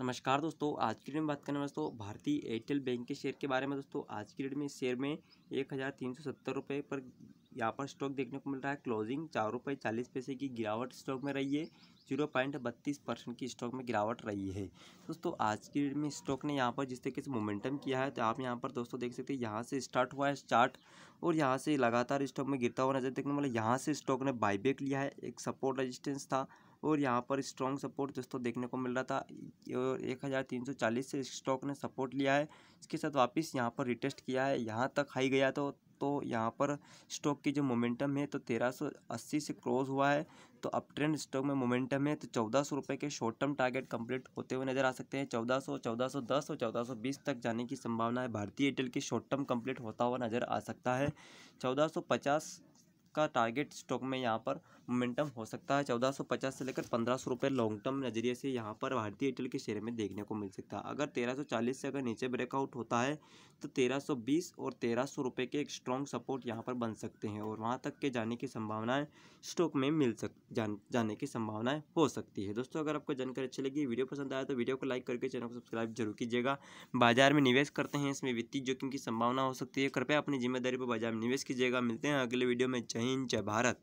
नमस्कार दोस्तों, आज की डेट में बात करने दोस्तों, भारतीय एयरटेल बैंक के शेयर के बारे में दोस्तों। आज की डेट में शेयर में एक हज़ार तीन सौ सत्तर रुपये पर यहाँ पर स्टॉक देखने को मिल रहा है। क्लोजिंग चार रुपये चालीस पैसे की गिरावट स्टॉक में रही है। ज़ीरो पॉइंट बत्तीस परसेंट की स्टॉक में गिरावट रही है। दोस्तों, आज की डेट में स्टॉक ने यहाँ पर जिस तरीके से मोमेंटम किया है तो आप यहाँ पर दोस्तों देख सकते हैं, यहाँ से स्टार्ट हुआ है चार्ट, और यहाँ से लगातार स्टॉक में गिरता हुआ नज़र देखने को मिला। यहाँ से स्टॉक ने बाईबैक लिया है, एक सपोर्ट रजिस्टेंस था और यहाँ पर स्ट्रॉन्ग सपोर्ट दोस्तों देखने को मिल रहा था। एक हज़ार तीन सौ चालीस से स्टॉक ने सपोर्ट लिया है। इसके साथ वापस यहाँ पर रिटेस्ट किया है। यहाँ तक हाई गया तो तो यहाँ पर स्टॉक की जो मोमेंटम है तो तेरह सौ अस्सी से क्लोज हुआ है। तो अप ट्रेंड स्टॉक में मोमेंटम है तो चौदह सौ रुपये के शॉर्ट टर्म टारगेट कंप्लीट होते हुए नज़र आ सकते हैं। चौदह सौ चौदह सौ दस और चौदह सौ बीस तक जाने की संभावना है। भारतीय एयरटेल की शॉर्ट टर्म कंप्लीट होता हुआ नज़र आ सकता है। चौदह सौ पचास का टारगेट स्टॉक में यहाँ पर मोमेंटम हो सकता है। चौदह सौ पचास से लेकर पंद्रह सौ रुपये लॉन्ग टर्म नज़रिए से यहाँ पर भारतीय एयरटेल के शेयर में देखने को मिल सकता है। अगर तेरह सौ चालीस से अगर नीचे ब्रेकआउट होता है तो तेरह सौ बीस और तेरह सौ रुपये के एक स्ट्रॉन्ग सपोर्ट यहाँ पर बन सकते हैं और वहाँ तक के जाने की संभावनाएँ स्टॉक में मिल सक, जान, जाने की संभावनाएँ हो सकती है। दोस्तों, अगर आपको जानकारी अच्छी लगी, वीडियो पसंद आया तो वीडियो को लाइक करके चैनल को सब्सक्राइब ज़रूर कीजिएगा। बाज़ार में निवेश करते हैं, इसमें वित्तीय जोखिम की संभावना हो सकती है। कृपया अपनी ज़िम्मेदारी पर बाज़ार में निवेश कीजिएगा। मिलते हैं अगले वीडियो में। जय जय भारत।